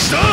した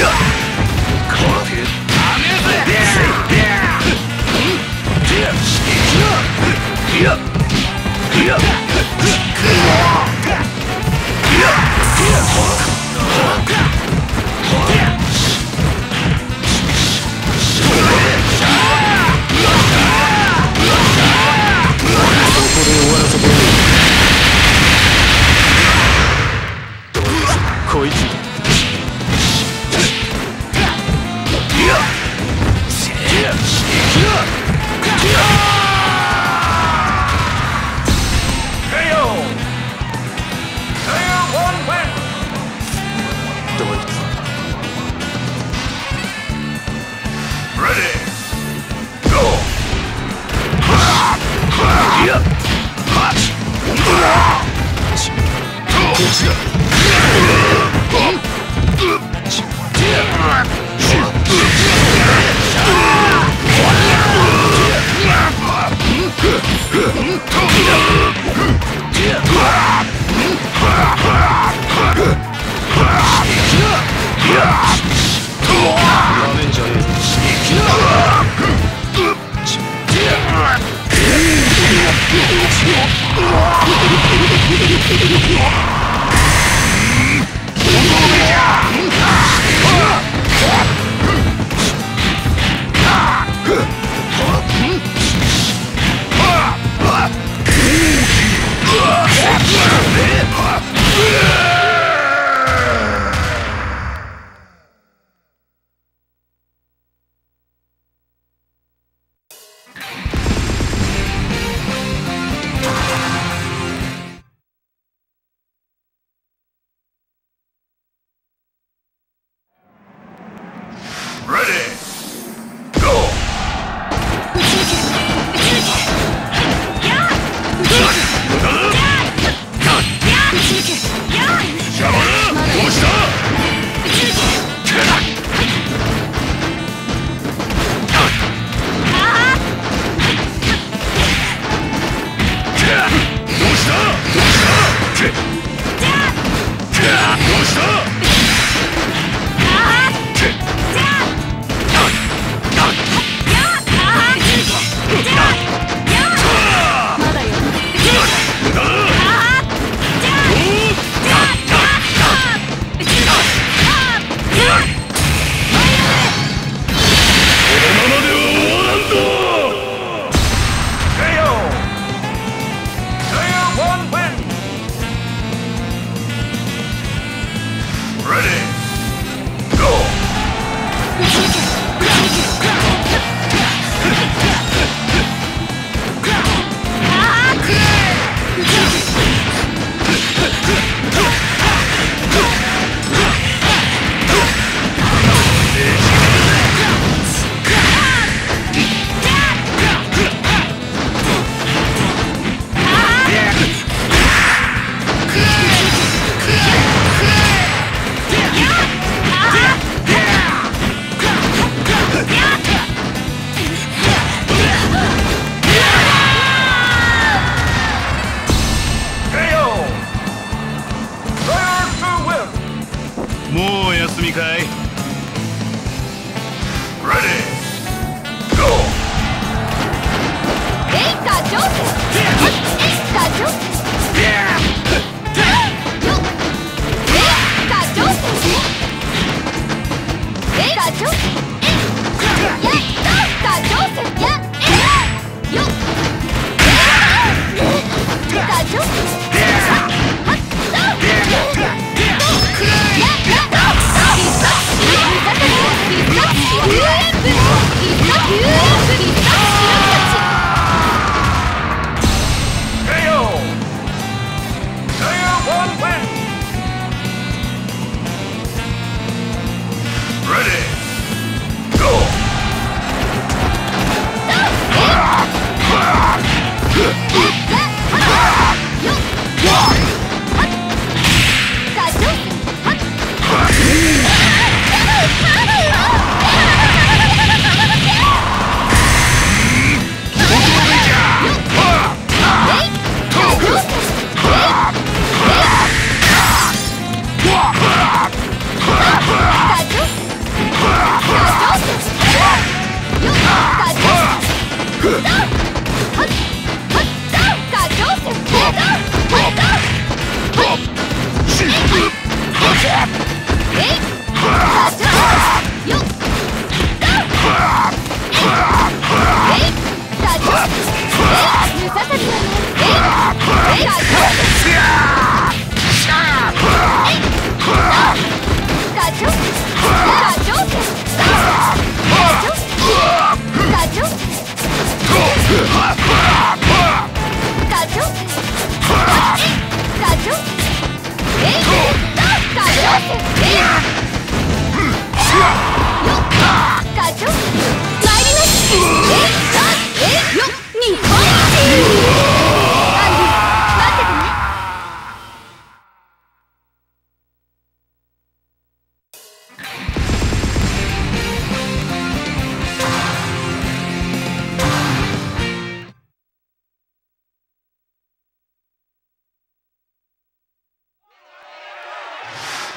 Yeah! って思いますこっちだ Yeah! させるわね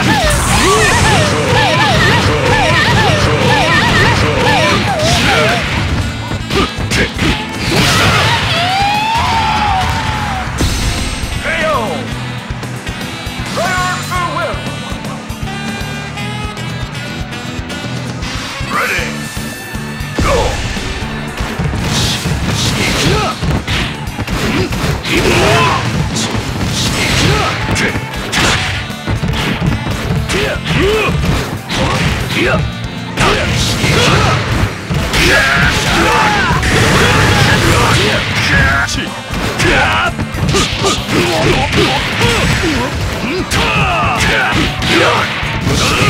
Yeah! Ugh!